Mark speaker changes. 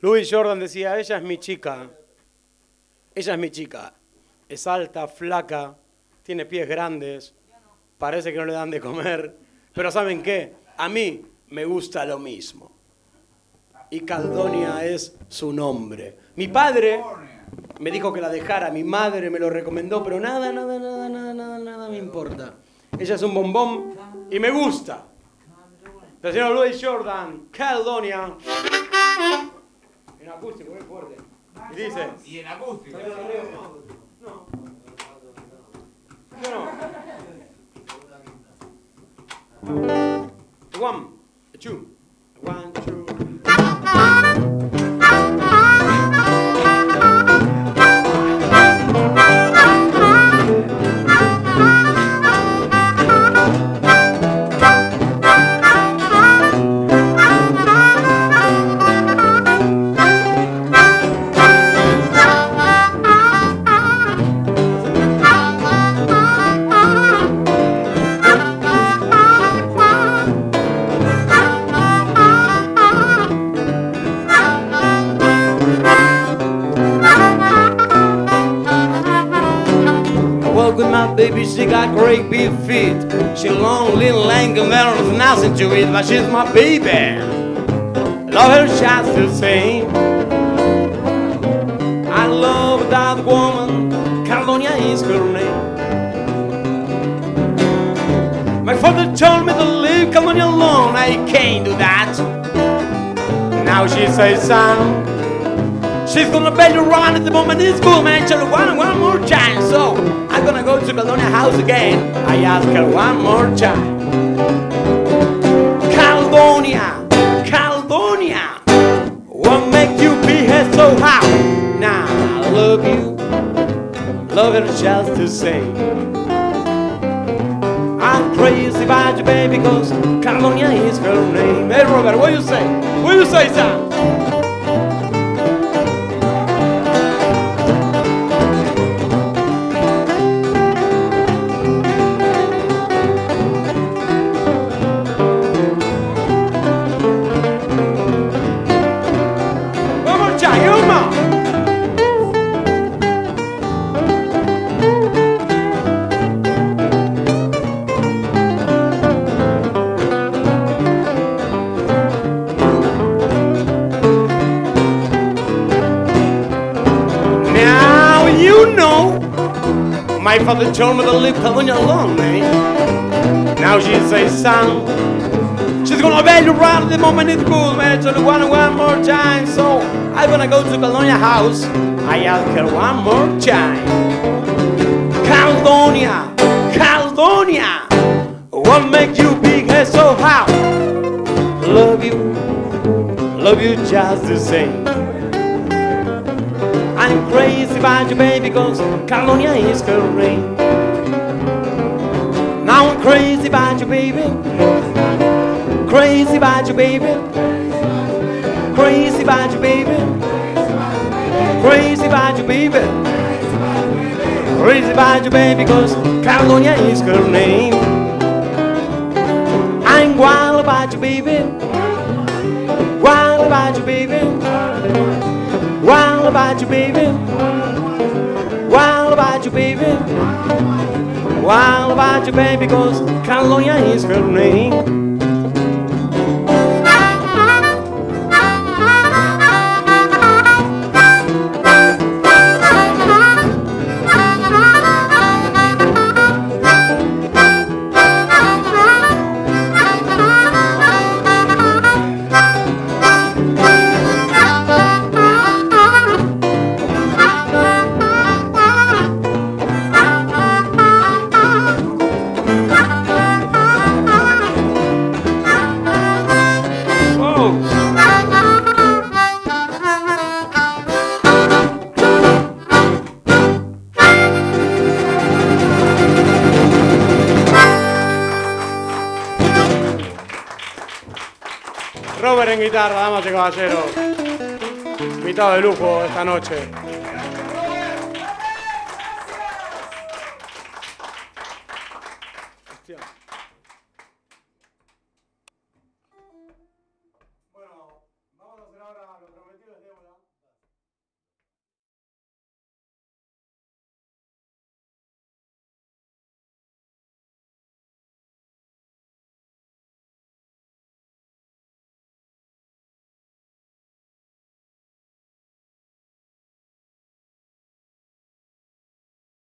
Speaker 1: Louis Jordan decía, ella es mi chica. Ella es mi chica. Es alta, flaca, tiene pies grandes, parece que no le dan de comer. Pero ¿saben qué? A mí me gusta lo mismo. Y Caldonia es su nombre. Mi padre me dijo que la dejara, mi madre me lo recomendó, pero nada, nada, nada, nada, nada, nada me importa. Ella es un bombón y me gusta. El señor Louis Jordan, Caldonia. En acústico, muy fuerte. Y dice.
Speaker 2: Y en acústico.
Speaker 1: No. Yo no. One, two, one, two. Baby, she got great big feet. She long, little, lank, and there's nothing to it, but she's my baby. Love her just the same. I love that woman, Caledonia is her name. My father told me to leave Caledonia alone, I can't do that. Now she says, son, She's gonna bend around at the moment it's cool, man. Her one, one more time. So I'm gonna go to Caledonia House again. I ask her one more time. Caledonia, Caledonia, what make you be here so hot? Now I love you, love her just the same. I'm crazy about you, baby, cause Caledonia is her name. Hey, Robert, what do you say? What you say, son? You know my father told me to leave Caledonia alone, man. Now she says, son, she's gonna bend around the moment it's cool, man. So one one more time. So I'm gonna go to Caledonia house. I ask her one more time. Caledonia, Caledonia, what make you big head so hot? Love you, love you just the same. I'm crazy about you, baby, cause Caledonia is name. Now I'm crazy about you, baby. Crazy about you, baby. Crazy about you, baby. Crazy about you, baby. Crazy about you, baby, cause Caledonia is her name. I'm wild about you, baby. About you, baby. Wild about you, baby. Wild about you, baby, cause Caledonia is her name. Robert en guitarra, damas y caballeros. Invitado de lujo esta noche.